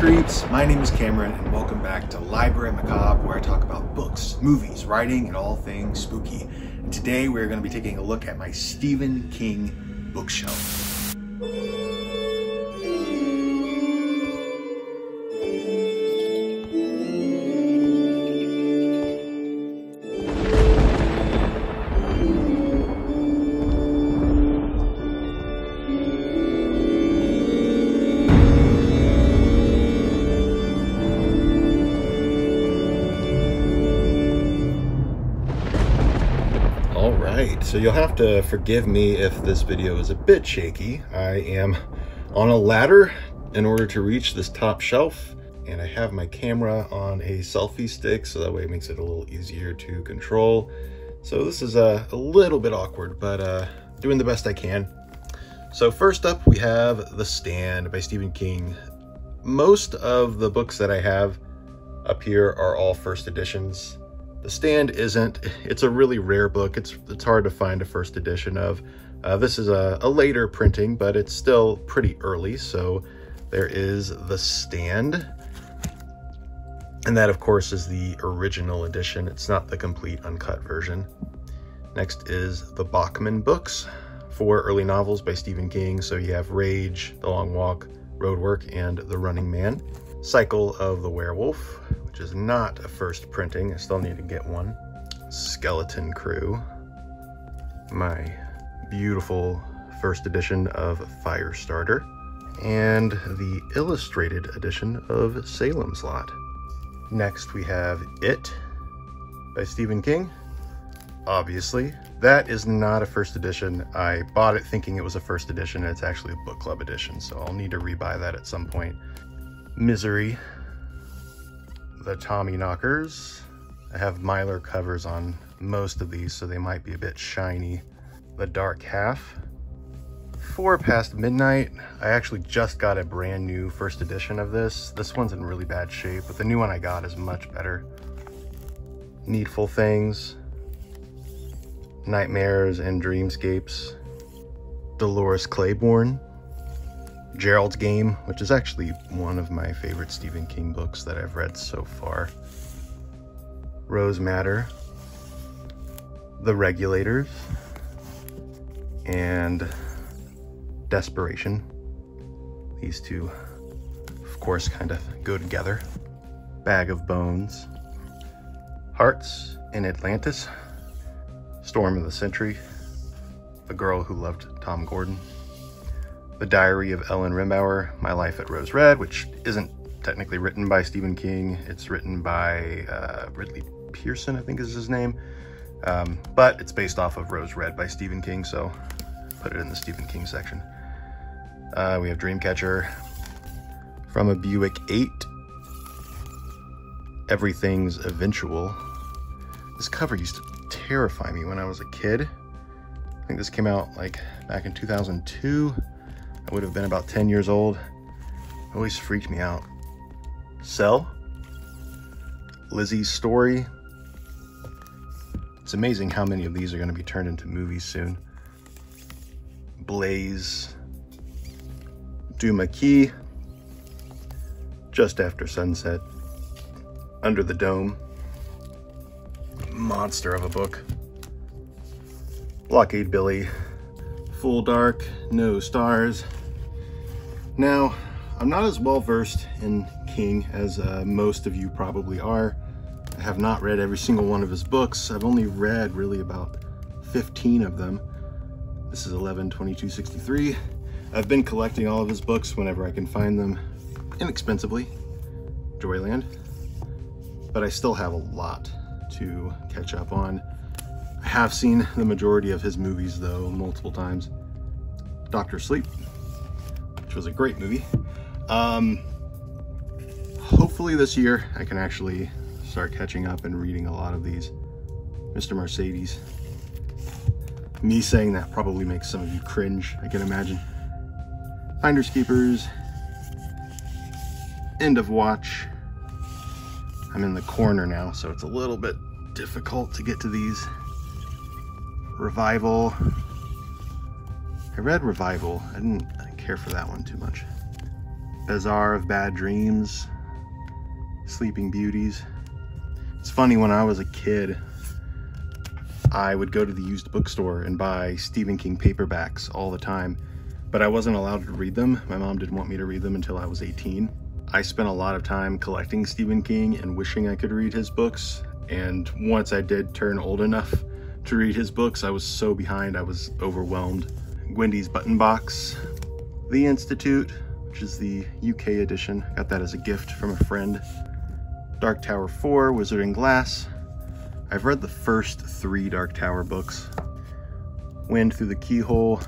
creeps? My name is Cameron and welcome back to Library Macabre where I talk about books, movies, writing, and all things spooky. And today we're going to be taking a look at my Stephen King bookshelf. So you'll have to forgive me if this video is a bit shaky. I am on a ladder in order to reach this top shelf, and I have my camera on a selfie stick, so that way it makes it a little easier to control. So this is a, a little bit awkward, but uh, doing the best I can. So first up, we have The Stand by Stephen King. Most of the books that I have up here are all first editions. The Stand isn't. It's a really rare book. It's it's hard to find a first edition of. Uh, this is a, a later printing, but it's still pretty early. So there is The Stand. And that, of course, is the original edition. It's not the complete uncut version. Next is the Bachman books, four early novels by Stephen King. So you have Rage, The Long Walk, Roadwork, and The Running Man. Cycle of the Werewolf, which is not a first printing. I still need to get one. Skeleton Crew. My beautiful first edition of Firestarter. And the illustrated edition of Salem's Lot. Next we have It by Stephen King. Obviously, that is not a first edition. I bought it thinking it was a first edition. It's actually a book club edition, so I'll need to rebuy that at some point. Misery, the Tommyknockers. I have Mylar covers on most of these, so they might be a bit shiny. The Dark Half. Four Past Midnight. I actually just got a brand new first edition of this. This one's in really bad shape, but the new one I got is much better. Needful Things. Nightmares and Dreamscapes. Dolores Claiborne. Gerald's Game, which is actually one of my favorite Stephen King books that I've read so far. Rose Madder, The Regulators, and Desperation. These two, of course, kind of go together. Bag of Bones, Hearts in Atlantis, Storm of the Century, The Girl Who Loved Tom Gordon. The Diary of Ellen Rimbauer, My Life at Rose Red, which isn't technically written by Stephen King. It's written by uh, Ridley Pearson, I think is his name. Um, but it's based off of Rose Red by Stephen King, so put it in the Stephen King section. Uh, we have Dreamcatcher from a Buick 8. Everything's Eventual. This cover used to terrify me when I was a kid. I think this came out like back in 2002. I would have been about 10 years old. Always freaked me out. Cell. Lisey's Story. It's amazing how many of these are going to be turned into movies soon. Blaze. Duma Key. Just After Sunset. Under the Dome. Monster of a book. Blockade Billy. Full Dark. No Stars. Now, I'm not as well versed in King as uh, most of you probably are. I have not read every single one of his books. I've only read really about 15 of them. This is 11 22 63. I've been collecting all of his books whenever I can find them inexpensively. Joyland. But I still have a lot to catch up on. I have seen the majority of his movies though multiple times. Doctor Sleep, which was a great movie. Um, hopefully this year I can actually start catching up and reading a lot of these. Mr. Mercedes. Me saying that probably makes some of you cringe, I can imagine. Finders Keepers. End of Watch. I'm in the corner now, so it's a little bit difficult to get to these. Revival. I read Revival. I didn't care for that one too much. Bazaar of Bad Dreams, Sleeping Beauties. It's funny, when I was a kid, I would go to the used bookstore and buy Stephen King paperbacks all the time, but I wasn't allowed to read them. My mom didn't want me to read them until I was 18. I spent a lot of time collecting Stephen King and wishing I could read his books, and once I did turn old enough to read his books, I was so behind, I was overwhelmed. Gwendy's Button Box, The Institute, which is the UK edition. Got that as a gift from a friend. Dark Tower 4, Wizard and Glass. I've read the first three Dark Tower books. Wind Through the Keyhole,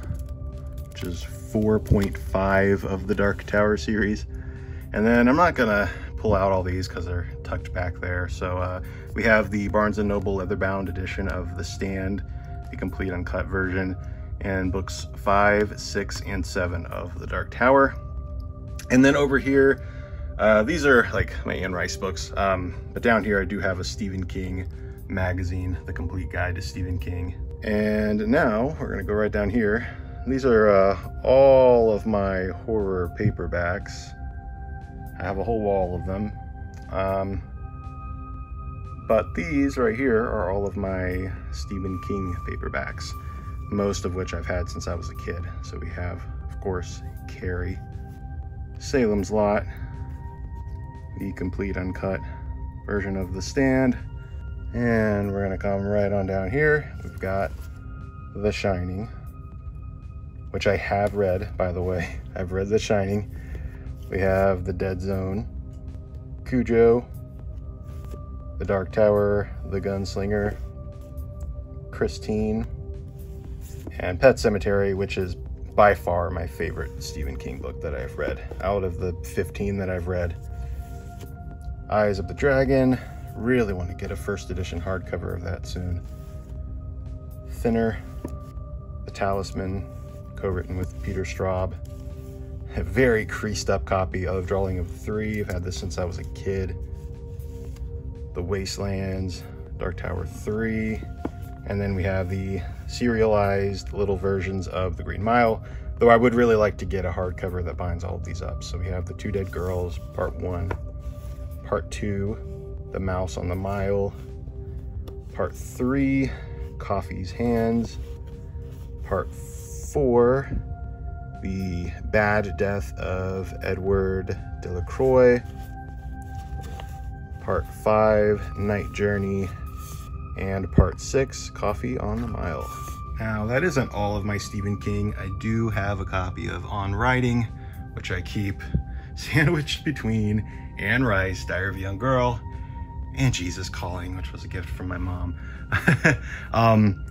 which is 4.5 of the Dark Tower series. And then I'm not gonna pull out all these because they're tucked back there. So uh, we have the Barnes & Noble leather-bound edition of The Stand, the complete uncut version, and books five, six, and seven of The Dark Tower. And then over here, uh, these are like my Anne Rice books, um, but down here I do have a Stephen King magazine, The Complete Guide to Stephen King. And now we're gonna go right down here. These are uh, all of my horror paperbacks. I have a whole wall of them. Um, but these right here are all of my Stephen King paperbacks, most of which I've had since I was a kid. So we have, of course, Carrie, Salem's Lot, the complete uncut version of The Stand, and we're gonna come right on down here. We've got The Shining, which I have read, by the way. I've read The Shining. We have The Dead Zone, Cujo, The Dark Tower, The Gunslinger, Christine, and Pet Sematary, which is by far my favorite Stephen King book that I've read. Out of the 15 that I've read, Eyes of the Dragon, really want to get a first edition hardcover of that soon. Thinner, The Talisman, co-written with Peter Straub, a very creased up copy of Drawing of Three. I've had this since I was a kid. The Wastelands, Dark Tower 3, and then we have the serialized little versions of The Green Mile, though I would really like to get a hardcover that binds all of these up. So we have The Two Dead Girls, Part 1, Part 2, The Mouse on the Mile, Part 3, Coffey's Hands, Part 4, the Bad Death of Edward Delacroix, Part 5, Night Journey, and Part 6, Coffey on the Mile. Now, that isn't all of my Stephen King. I do have a copy of On Writing, which I keep sandwiched between Anne Rice, Diary of a Young Girl, and Jesus Calling, which was a gift from my mom. um,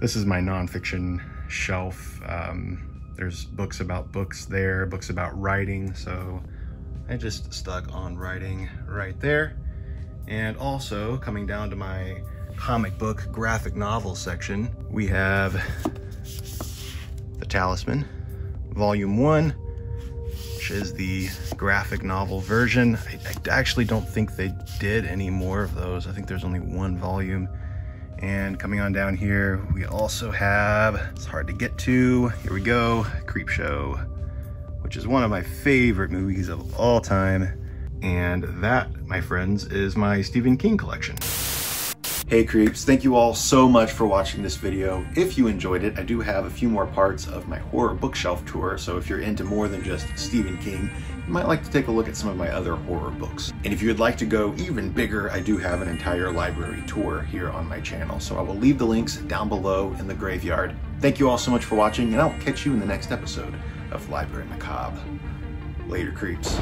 this is my nonfiction shelf. Um, there's books about books there, books about writing. So I just stuck on writing right there. And also coming down to my comic book graphic novel section, we have The Talisman, volume one, which is the graphic novel version. I, I actually don't think they did any more of those. I think there's only one volume. And coming on down here, we also have, it's hard to get to, here we go, Creepshow, which is one of my favorite movies of all time. And that, my friends, is my Stephen King collection. Hey creeps, thank you all so much for watching this video. If you enjoyed it, I do have a few more parts of my horror bookshelf tour, so if you're into more than just Stephen King, you might like to take a look at some of my other horror books. And if you would like to go even bigger, I do have an entire library tour here on my channel, so I will leave the links down below in the graveyard. Thank you all so much for watching, and I'll catch you in the next episode of Library Macabre. Later, creeps.